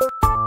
you